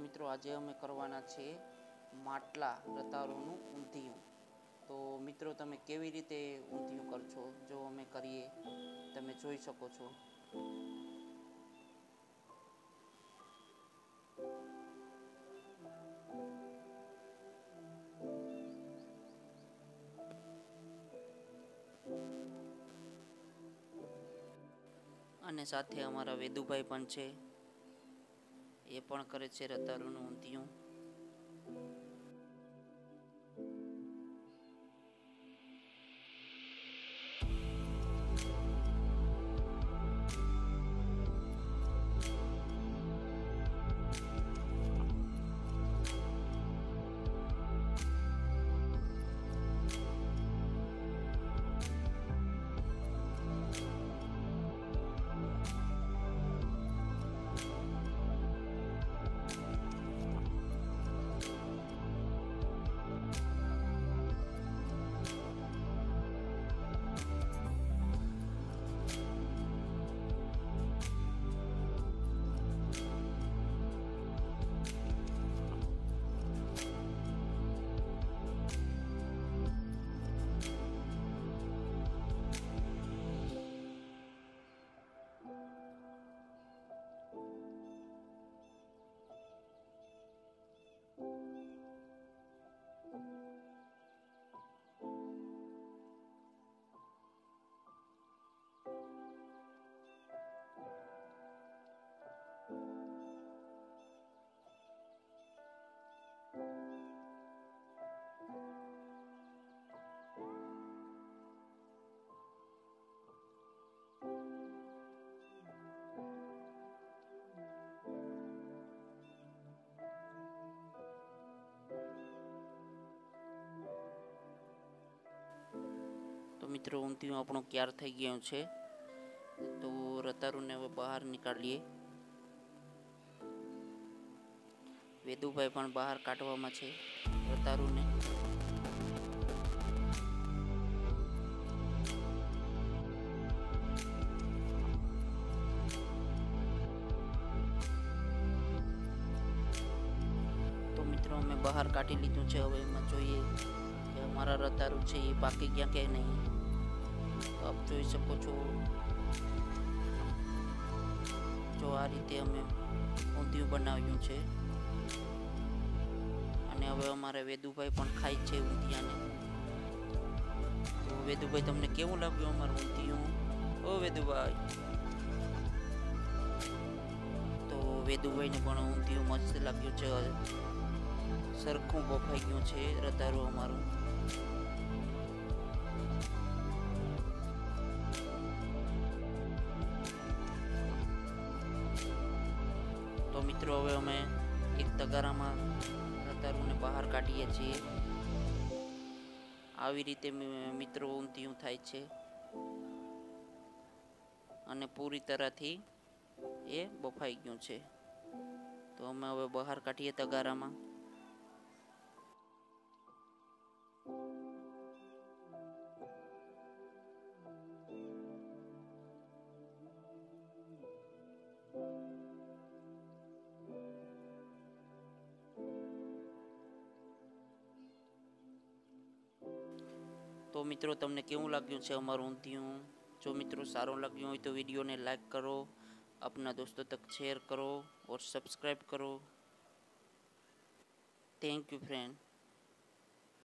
મિત્રો, આજે અમે કરવાના છે માટલા રતારોનું ઊંધિયું. તો મિત્રો, તમે કેવી રીતે ઊંધિયું કરશો? જો અમે કરીએ, તમે જોઈ શકો છો. અને સાથે અમારા વેદુભાઈ પણ છે. એ પણ કરે છે રતાળુનું ઊંધિયું. મિત્રો, ઊંધિયું આપણું ક્યાર થઈ ગયું છે? તો રતારુને હવે બહાર નીકાળીએ. વેદુભાઈ પણ બહાર કાઢવામાં છે, રતારુને. બહાર કાઢી લીધું છે, હવે એમાં જોઈએ કે અમારા રતારું છે એ બાકી ક્યાં કે નહીં. આપ જોઈ શકો છો. જો આ રીતે અમે ઊંધિયું બનાવ્યું છે. અને હવે અમારે વેદુભાઈ પણ ખાય છે ઊંધિયાને. તો વેદુભાઈ, તમને કેવું લાગ્યું અમારું ઊંધિયું? ઓ વેદુભાઈ. તો વેદુભાઈને પણ ઊંધિયું મસ્ત લાગ્યું છે. સરખું બફાઈ ગયું છે રતારું અમારું. મિત્રો, હવે અમે એક તગારામાં રતારુને બહાર કાઢીએ છીએ. આવી રીતે મિત્રો, ઊંધિયું થાય છે. અને પૂરી તરહથી એ બફાઈ ગયું છે. તો અમે હવે બહાર કાઢીએ તગારામાં. તો મિત્રો, તમને કેવું લાગ્યું છે અમારું ઊંધિયું જો મિત્રો સારું લાગ્યું હોય તો વિડીયોને લાઈક કરો, આપના દોસ્તો તક શેર કરો, ઓર સબસ્ક્રાઈબ કરો. Thank you friend